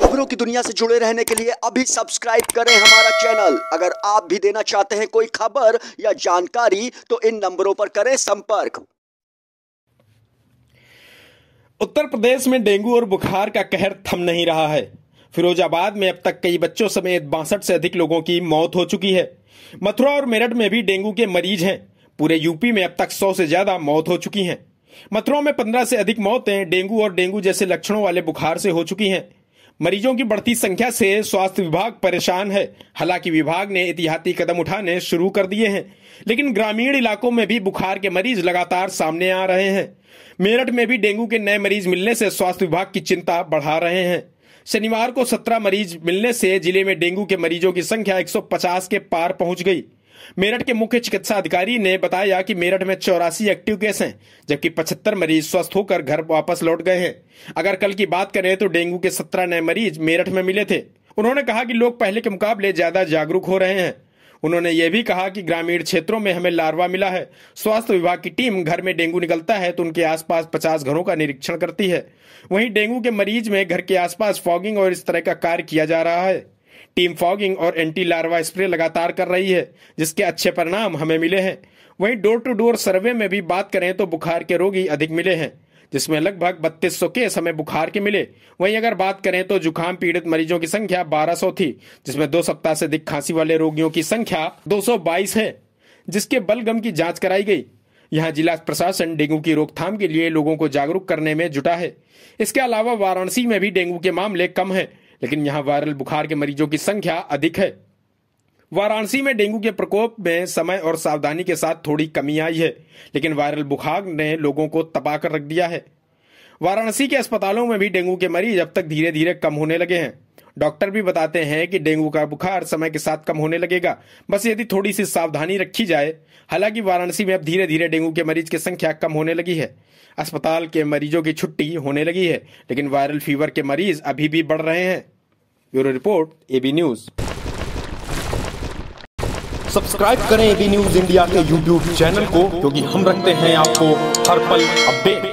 खबरों की दुनिया से जुड़े रहने के लिए अभी सब्सक्राइब करें हमारा चैनल। अगर आप भी देना चाहते हैं कोई खबर या जानकारी तो इन नंबरों पर करें संपर्क। उत्तर प्रदेश में डेंगू और बुखार का कहर थम नहीं रहा है। फिरोजाबाद में अब तक कई बच्चों समेत बासठ से अधिक लोगों की मौत हो चुकी है। मथुरा और मेरठ में भी डेंगू के मरीज़ हैं। पूरे यूपी में अब तक सौ से ज़्यादा मौत हो चुकी हैं। मथुरा में पंद्रह से अधिक मौतें डेंगू और डेंगू जैसे लक्षणों वाले बुखार से हो चुकी हैं। मरीजों की बढ़ती संख्या से स्वास्थ्य विभाग परेशान है। हालाँकि विभाग ने एहतियाती कदम उठाने शुरू कर दिए हैं, लेकिन ग्रामीण इलाकों में भी बुखार के मरीज़ लगातार सामने आ रहे हैं। मेरठ में भी डेंगू के नए मरीज़ मिलने से स्वास्थ्य विभाग की चिंता बढ़ा रहे हैं। शनिवार को 17 मरीज़ मिलने से ज़िले में डेंगू के मरीजों की संख्या 150 के पार पहुँच गई। मेरठ के मुख्य चिकित्सा अधिकारी ने बताया कि मेरठ में चौरासी एक्टिव केस हैं, जबकि पचहत्तर मरीज़ स्वस्थ होकर घर वापस लौट गए हैं। अगर कल की बात करें तो डेंगू के सत्रह नए मरीज़ मेरठ में मिले थे। उन्होंने कहा कि लोग पहले के मुकाबले ज़्यादा जागरूक हो रहे हैं। उन्होंने ये भी कहा कि ग्रामीण क्षेत्रों में हमें लार्वा मिला है। स्वास्थ्य विभाग की टीम घर में डेंगू निकलता है तो उनके आसपास पचास घरों का निरीक्षण करती है। वहीं डेंगू के मरीज़ में घर के आसपास फॉगिंग और इस तरह का कार्य किया जा रहा है। टीम फॉगिंग और एंटी लार्वा स्प्रे लगातार कर रही है, जिसके अच्छे परिणाम हमें मिले हैं। वहीं डोर टू डोर सर्वे में भी बात करें तो बुखार के रोगी अधिक मिले हैं, जिसमें लगभग बत्तीस सौ केस हमें बुखार के मिले। वहीं अगर बात करें तो जुकाम पीड़ित मरीजों की संख्या 1200 थी, जिसमें दो सप्ताह से अधिक खांसी वाले रोगियों की संख्या 222 है, जिसके बलगम की जाँच कराई गई। यहाँ जिला प्रशासन डेंगू की रोकथाम के लिए लोगों को जागरूक करने में जुटा है। इसके अलावा वाराणसी में भी डेंगू के मामले कम है लेकिन यहाँ वायरल बुखार के मरीजों की संख्या अधिक है। वाराणसी में डेंगू के प्रकोप में समय और सावधानी के साथ थोड़ी कमी आई है, लेकिन वायरल बुखार ने लोगों को तपा कर रख दिया है। वाराणसी के अस्पतालों में भी डेंगू के मरीज़ अब तक धीरे धीरे कम होने लगे हैं। डॉक्टर भी बताते हैं कि डेंगू का बुखार समय के साथ कम होने लगेगा। बस यदि थोड़ी सी सावधानी रखी जाए, हालाँकि वाराणसी में अब धीरे धीरे डेंगू के मरीज़ की संख्या कम होने लगी है। अस्पताल के मरीजों की छुट्टी होने लगी है, लेकिन वायरल फीवर के मरीज़ अभी भी बढ़ रहे हैं। Bureau report AB news subscribe करें एबी न्यूज़ इंडिया के यूट्यूब चैनल को, क्योंकि हम रखते हैं आपको हर पल अपडेट।